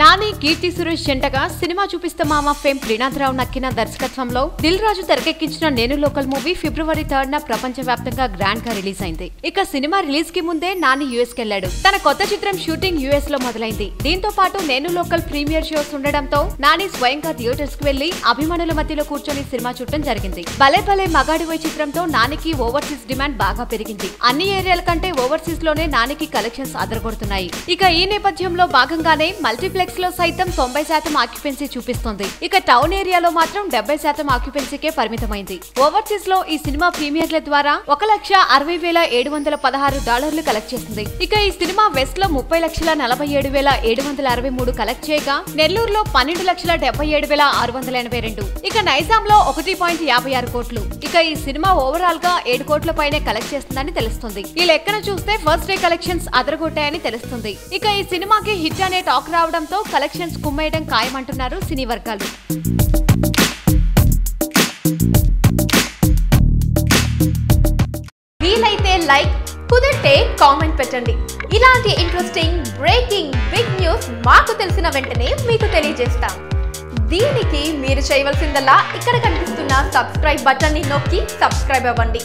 నాని కీర్తి సురేష్ జంటగా సినిమా చూపిస్తే మామ ఫేమ్ త్రినాథరావు నక్కిన దర్శకత్వంలో దిల్ రాజు తెరకెక్కించిన నేను లోకల్ మూవీ ఫిబ్రవరి థర్డ్ న ప్రపంచ వ్యాప్తంగా గ్రాండ్గా రిలీజ్ అయింది. ఇక సినిమా రిలీజ్కి ముందే నాని యుఎస్ కెళ్ళాడు తన కొత్త చిత్రం షూటింగ్ యుఎస్లో మొదలైంది. దీంతో పాటు నేను లోకల్ ప్రీమియర్ షోస్ ఉండడంతో నాని స్వయంగా థియేటర్స్కు వెళ్ళి అభిమానుల మధ్యలో కూర్చొని సినిమా చూడటం జరిగింది. భలే భలే మగాడివై చిత్రంతో నానికి ఓవర్సీస్ డిమాండ్ బాగా పెరిగింది. అన్ని ఏరియాల కంటే ఓవర్సీస్లోనే నానికి కలెక్షన్స్ అదరగొడుతున్నాయి ఇక ఈ నేపథ్యంలో భాగంగానే మల్టీప్లెక్స్ లో సైతం తొంభై శాతం ఆక్యుపెన్సీ చూపిస్తోంది. ఇక టౌన్ ఏరియాలో మాత్రం డెబ్బై శాతం ఆక్యుపెన్సీకే పరిమితమైంది. ఓవర్సీస్లో ఈ సినిమా ప్రీమియర్ల ద్వారా ఒక లక్ష అరవై వేల ఏడు వందల పదహారు డాలర్లు కలెక్ట్ చేసింది. ఇక ఈ సినిమా వెస్ట్లో ముప్పై లక్షల నలభై ఏడు వేల ఏడు వందల అరవై మూడు కలెక్ట్ చేయగా నెల్లూరులో పన్నెండు లక్షల డెబ్బై ఏడు వేల ఆరు వందల ఎనభై రెండు. ఇక నైజాంలో ఒకటి పాయింట్ యాభై ఆరు కోట్లు. ఇక ఈ సినిమా ఓవరాల్గా ఏడు కోట్ల పైనే కలెక్ట్ చేస్తుందని తెలుస్తుంది. ఈ లెక్కన చూస్తే ఫస్ట్ డే కలెక్షన్స్ అదరగొట్టాయని తెలుస్తుంది. ఇక ఈ సినిమాకి హిట్ అనే టాక్ రావడంతో కలెక్షన్స్ కుమ్మేయడం ఖాయమంటున్నారు సినీ వర్గాలు. వీలైతే లైక్ కుదిరితే కామెంట్ పెట్టండి. ఇలాంటి ఇంట్రెస్టింగ్ బ్రేకింగ్ బిగ్ న్యూస్ మాకు తెలిసిన వెంటనే మీకు తెలియజేస్తాం. దీనికి మీరు చేయవలసిందల్లా ఇక్కడ కనిపిస్తున్న సబ్స్క్రైబ్ బటన్ని నొక్కి సబ్స్క్రైబ్ అవ్వండి.